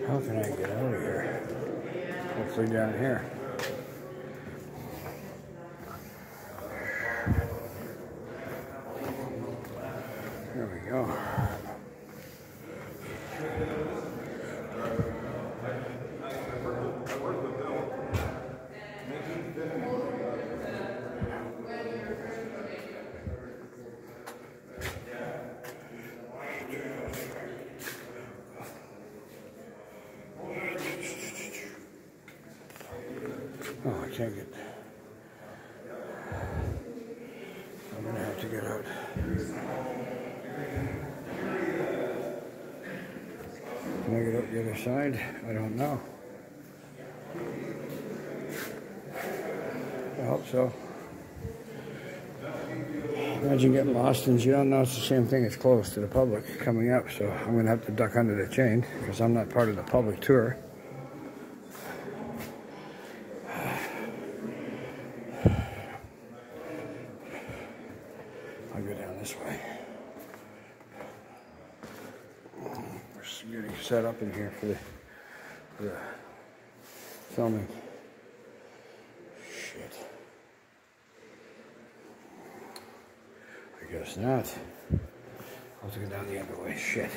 How can I get out of here? Hopefully down here. There we go. Oh, I can't get. I'm gonna have to get out. Can I get out the other side? I don't know. I hope so. Imagine getting lost don't know it's the same thing. It's closed to the public coming up, so I'm gonna have to duck under the chain because I'm not part of the public tour. I'll go down this way. We're getting set up in here for the, for the filming. Shit. I guess not. Have to go down the other way. Shit.